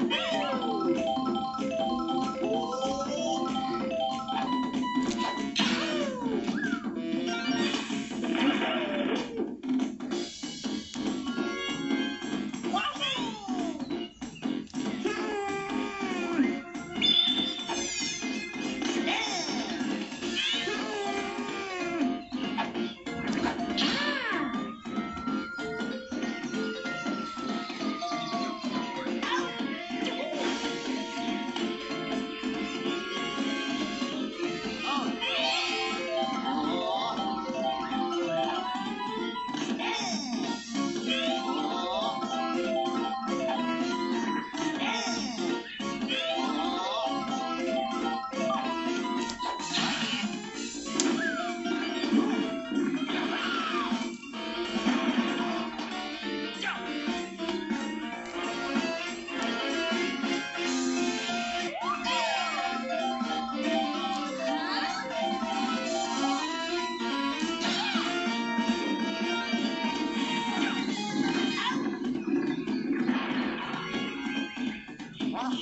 Bye.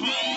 Yeah.